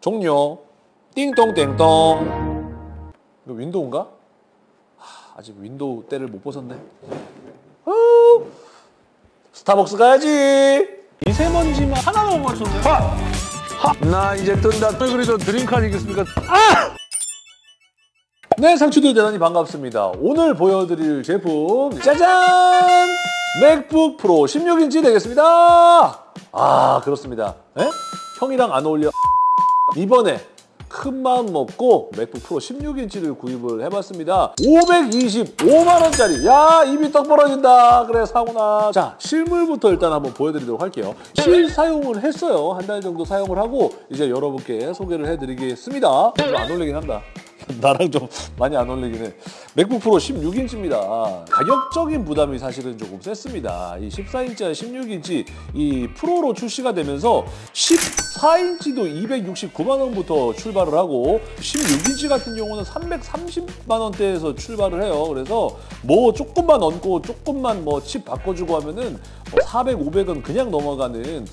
종료. 띵동땡동. 이거 윈도우인가? 하, 아직 윈도우 때를 못 벗었네. 후. 스타벅스 가야지. 미세먼지만 하나만 못 맞췄네. 나 이제 뜬다. 그래도 dream car 아니겠습니까? 네, 상추들 대단히 반갑습니다. 오늘 보여드릴 제품 짜잔! 맥북 프로 16인치 되겠습니다. 아, 그렇습니다. 에? 형이랑 안 어울려. 이번에 큰 마음 먹고 맥북 프로 16인치를 구입을 해봤습니다. 525만 원짜리. 야 입이 떡 벌어진다. 그래 사구나. 자 실물부터 일단 한번 보여드리도록 할게요. 실사용을 했어요. 한 달 정도 사용을 하고 이제 여러분께 소개를 해드리겠습니다. 좀안 어울리긴 한다. 나랑 좀 많이 안 어울리긴 해. 맥북 프로 16인치입니다. 가격적인 부담이 사실은 조금 셌습니다. 이 14인치와 16인치 이 프로로 출시가 되면서 14인치도 269만 원부터 출발을 하고 16인치 같은 경우는 330만 원대에서 출발을 해요. 그래서 뭐 조금만 얹고 조금만 뭐 칩 바꿔주고 하면은 뭐 400, 500은 그냥 넘어가는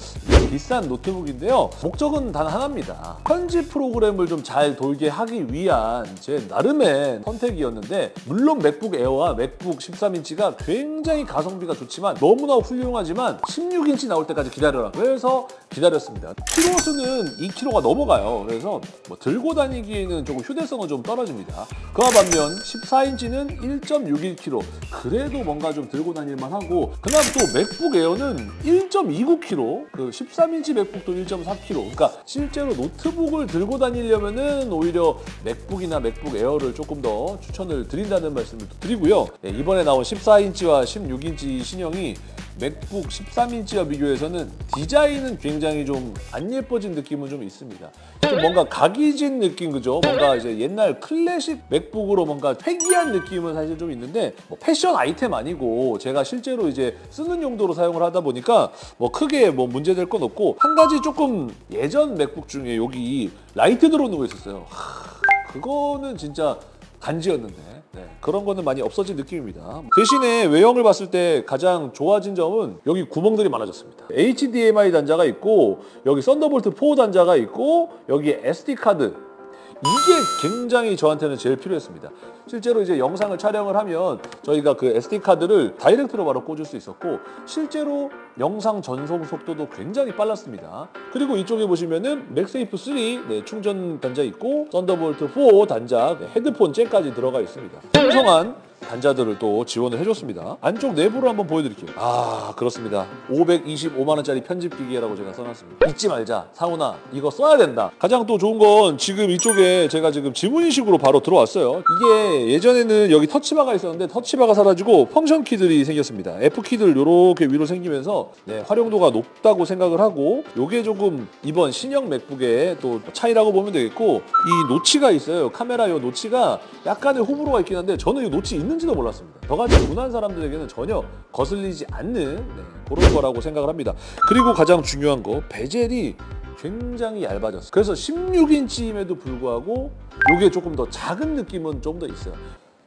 비싼 노트북인데요. 목적은 단 하나입니다. 편집 프로그램을 좀 잘 돌게 하기 위한 제 나름의 선택이었는데 물론 맥북 에어와 맥북 13인치가 굉장히 가성비가 좋지만 너무나 훌륭하지만 16인치 나올 때까지 기다려라. 그래서 기다렸습니다. 키로 수는 2kg가 넘어가요. 그래서 뭐 들고 다니기에는 조금 휴대성은 좀 떨어집니다. 그와 반면 14인치는 1.61kg. 그래도 뭔가 좀 들고 다닐만 하고 그다음 또 맥북 에어는 1.29kg. 그 13인치 맥북도 1.4kg. 그러니까 실제로 노트북을 들고 다니려면은 오히려 맥북이나 맥북 에어를 조금 더 추천을 드린다는 말씀을 또 드리고요. 네, 이번에 나온 14인치와 16인치 신형이 맥북 13인치와 비교해서는 디자인은 굉장히 좀 안 예뻐진 느낌은 좀 있습니다. 좀 뭔가 각이진 느낌 그죠? 뭔가 이제 옛날 클래식 맥북으로 뭔가 회귀한 느낌은 사실 좀 있는데 뭐 패션 아이템 아니고 제가 실제로 이제 쓰는 용도로 사용을 하다 보니까 뭐 크게 뭐 문제될 건 없고 한 가지 조금 예전 맥북 중에 여기 라이트 들어오는 거 있었어요. 하, 그거는 진짜 간지였는데 네, 그런 거는 많이 없어진 느낌입니다. 대신에 외형을 봤을 때 가장 좋아진 점은 여기 구멍들이 많아졌습니다. HDMI 단자가 있고 여기 썬더볼트 4 단자가 있고 여기에 SD 카드 이게 굉장히 저한테는 제일 필요했습니다. 실제로 이제 영상을 촬영을 하면 저희가 그 SD 카드를 direct로 바로 꽂을 수 있었고 실제로 영상 전송 속도도 굉장히 빨랐습니다. 그리고 이쪽에 보시면은 맥세이프 3 네, 충전 단자 있고 썬더볼트 4 단자 네, 헤드폰 잭까지 들어가 있습니다. 풍성한 단자들을 또 지원을 해줬습니다. 안쪽 내부를 한번 보여드릴게요. 아 그렇습니다. 525만 원짜리 편집 기기라고 제가 써놨습니다. 잊지 말자. 상훈아 이거 써야 된다. 가장 또 좋은 건 지금 이쪽에 제가 지금 지문인식으로 바로 들어왔어요. 이게 예전에는 여기 터치바가 있었는데 터치바가 사라지고 function 키들이 생겼습니다. F 키들 이렇게 위로 생기면서 네, 활용도가 높다고 생각을 하고 이게 조금 이번 신형 맥북의 또 차이라고 보면 되겠고 이 노치가 있어요. 카메라 요 노치가 약간의 호불호가 있긴 한데 저는 이 노치 있는지도 몰랐습니다. 저같이 둔한 사람들에게는 전혀 거슬리지 않는 네, 그런 거라고 생각을 합니다. 그리고 가장 중요한 거 베젤이 굉장히 얇아졌어요. 그래서 16인치임에도 불구하고 이게 조금 더 작은 느낌은 좀 더 있어요.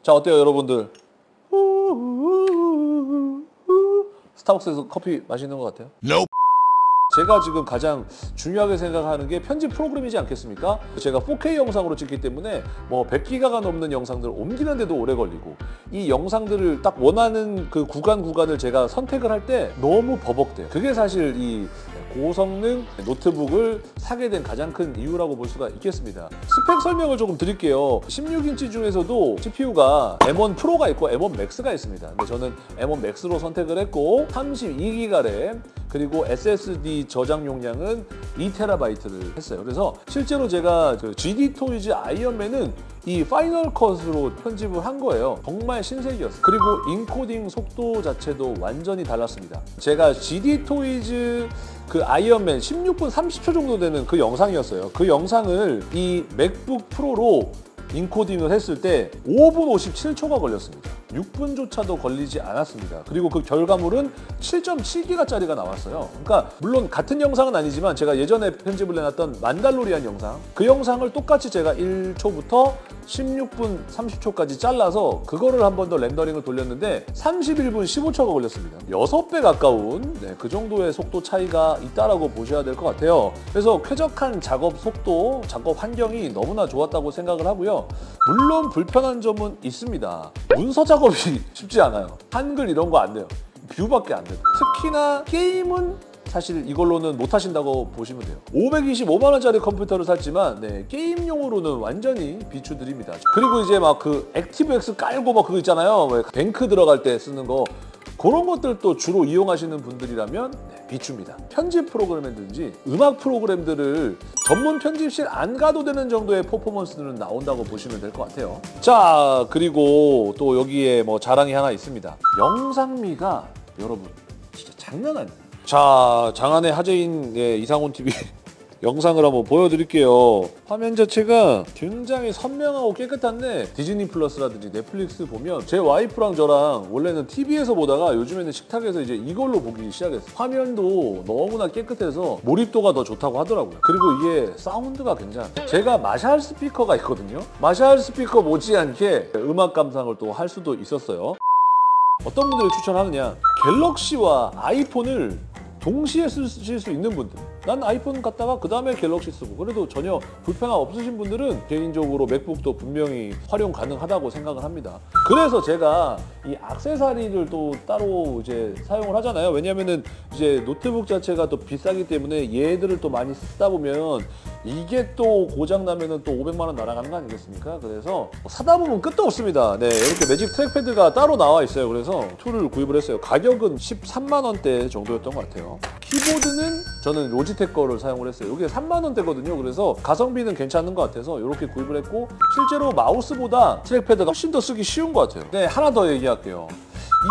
자 어때요 여러분들? 스타벅스에서 커피 마시는 것 같아요? 제가 지금 가장 중요하게 생각하는 게 편집 프로그램이지 않겠습니까? 제가 4K 영상으로 찍기 때문에 뭐 100기가가 넘는 영상들을 옮기는데도 오래 걸리고 이 영상들을 딱 원하는 그 구간 구간을 제가 선택을 할 때 너무 버벅대요. 그게 사실 이 고성능 노트북을 사게 된 가장 큰 이유라고 볼 수가 있겠습니다. 스펙 설명을 조금 드릴게요. 16인치 중에서도 CPU가 M1 프로가 있고 M1 맥스가 있습니다. 근데 저는 M1 맥스로 선택을 했고 32기가 램 그리고 SSD 저장 용량은 2TB를 했어요. 그래서 실제로 제가 그 GD 토이즈 아이언맨은 이 파이널 컷으로 편집을 한 거예요. 정말 신세계였어요. 그리고 인코딩 속도 자체도 완전히 달랐습니다. 제가 GD 토이즈 그 아이언맨 16분 30초 정도 되는 그 영상이었어요. 그 영상을 이 맥북 프로로 인코딩을 했을 때 5분 57초가 걸렸습니다. 6분조차도 걸리지 않았습니다. 그리고 그 결과물은 7.7기가짜리가 나왔어요. 그러니까 물론 같은 영상은 아니지만 제가 예전에 편집을 해놨던 만달로리안 영상 그 영상을 똑같이 제가 1초부터 16분 30초까지 잘라서 그거를 한 번 더 렌더링을 돌렸는데 31분 15초가 걸렸습니다. 6배 가까운 네, 그 정도의 속도 차이가 있다라고 보셔야 될 것 같아요. 그래서 쾌적한 작업 속도, 작업 환경이 너무나 좋았다고 생각을 하고요. 물론 불편한 점은 있습니다. 문서 작업 이 쉽지 않아요. 한글 이런 거 안 돼요. view밖에 안 돼요. 특히나 게임은 사실 이걸로는 못 하신다고 보시면 돼요. 525만 원짜리 컴퓨터를 샀지만 네, 게임용으로는 완전히 비추드립니다. 그리고 이제 막 그 액티브엑스 깔고 막 그거 있잖아요. 왜 뱅크 들어갈 때 쓰는 거 그런 것들도 주로 이용하시는 분들이라면 네, 비추입니다. 편집 프로그램이든지 음악 프로그램들을 전문 편집실 안 가도 되는 정도의 퍼포먼스는 나온다고 보시면 될 것 같아요. 자, 그리고 또 여기에 뭐 자랑이 하나 있습니다. 영상미가 여러분 진짜 장난 아니에요. 자, 장안의 하재인 예, 이상훈 TV 영상을 한번 보여드릴게요. 화면 자체가 굉장히 선명하고 깨끗한데 디즈니 플러스라든지 넷플릭스 보면 제 와이프랑 저랑 원래는 TV에서 보다가 요즘에는 식탁에서 이제 이걸로 보기 시작했어요. 화면도 너무나 깨끗해서 몰입도가 더 좋다고 하더라고요. 그리고 이게 사운드가 괜찮아요. 제가 마샬 스피커가 있거든요. 마샬 스피커 못지않게 음악 감상을 또 할 수도 있었어요. 어떤 분들을 추천하느냐 갤럭시와 아이폰을 동시에 쓰실 수 있는 분들 난 아이폰 갖다가 그 다음에 갤럭시 쓰고 그래도 전혀 불편함 없으신 분들은 개인적으로 맥북도 분명히 활용 가능하다고 생각을 합니다 그래서 제가 이 악세사리를 또 따로 이제 사용을 하잖아요 왜냐면은 이제 노트북 자체가 또 비싸기 때문에 얘들을 또 많이 쓰다 보면 이게 또 고장 나면은 또 500만 원 날아가는 거 아니겠습니까? 그래서 사다 보면 끝도 없습니다. 네, 이렇게 Magic Trackpad가 따로 나와 있어요. 그래서 툴을 구입을 했어요. 가격은 13만 원대 정도였던 것 같아요. 키보드는 저는 로지텍 거를 사용을 했어요. 이게 3만 원대거든요. 그래서 가성비는 괜찮은 것 같아서 이렇게 구입을 했고 실제로 마우스보다 trackpad가 훨씬 더 쓰기 쉬운 것 같아요. 네, 하나 더 얘기할게요.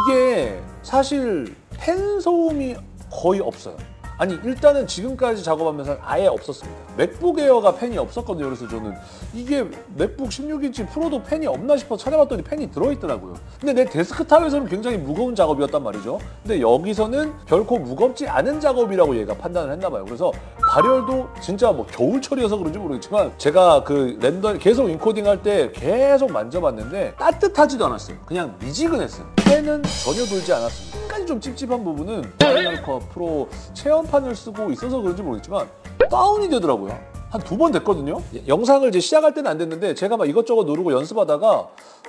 이게 사실 팬 소음이 거의 없어요. 아니 일단은 지금까지 작업하면서 아예 없었습니다. 맥북 에어가 팬이 없었거든요. 그래서 저는 이게 맥북 16인치 프로도 팬이 없나 싶어 찾아봤더니 팬이 들어있더라고요. 근데 내 데스크탑에서는 굉장히 무거운 작업이었단 말이죠. 근데 여기서는 결코 무겁지 않은 작업이라고 얘가 판단을 했나 봐요. 그래서 발열도 진짜 뭐 겨울철이어서 그런지 모르겠지만 제가 그 render 계속 인코딩 할 때 계속 만져봤는데 따뜻하지도 않았어요. 그냥 미지근했어요. 팬은 전혀 돌지 않았습니다. 약간 좀 찝찝한 부분은 Final Cut Pro 체험판을 쓰고 있어서 그런지 모르겠지만 다운이 되더라고요. 한 두 번 됐거든요. 영상을 이제 시작할 때는 안 됐는데 제가 막 이것저것 누르고 연습하다가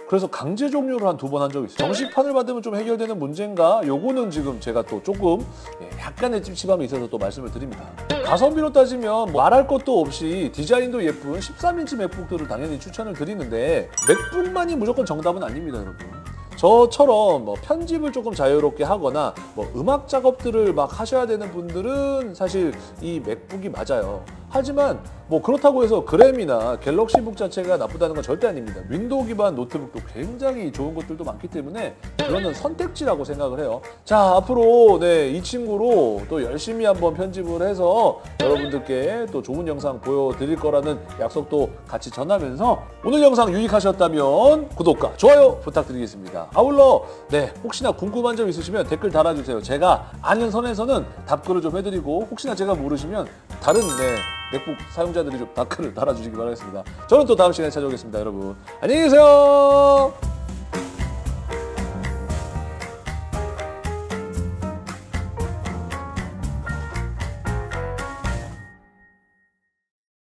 그래서 강제 종료를 한 두 번 한 적이 있어요. 정식판을 받으면 좀 해결되는 문제인가? 요거는 지금 제가 또 조금 예, 약간의 찝찝함이 있어서 또 말씀을 드립니다. 가성비로 따지면 뭐 말할 것도 없이 디자인도 예쁜 13인치 맥북들을 당연히 추천을 드리는데 맥북만이 무조건 정답은 아닙니다, 여러분. 저처럼 뭐 편집을 조금 자유롭게 하거나 뭐 음악 작업들을 막 하셔야 되는 분들은 사실 이 맥북이 맞아요. 하지만 뭐 그렇다고 해서 그램이나 갤럭시북 자체가 나쁘다는 건 절대 아닙니다. 윈도우 기반 노트북도 굉장히 좋은 것들도 많기 때문에 그거는 선택지라고 생각을 해요. 자 앞으로 네, 이 친구로 또 열심히 한번 편집을 해서 여러분들께 또 좋은 영상 보여드릴 거라는 약속도 같이 전하면서 오늘 영상 유익하셨다면 구독과 좋아요 부탁드리겠습니다. 아울러 네 혹시나 궁금한 점 있으시면 댓글 달아주세요. 제가 아는 선에서는 답글을 좀 해드리고 혹시나 제가 모르시면 다른 네, 맥북 사용자들이 좀 댓글을 달아주시기 바라겠습니다. 저는 또 다음 시간에 찾아오겠습니다, 여러분. 안녕히 계세요.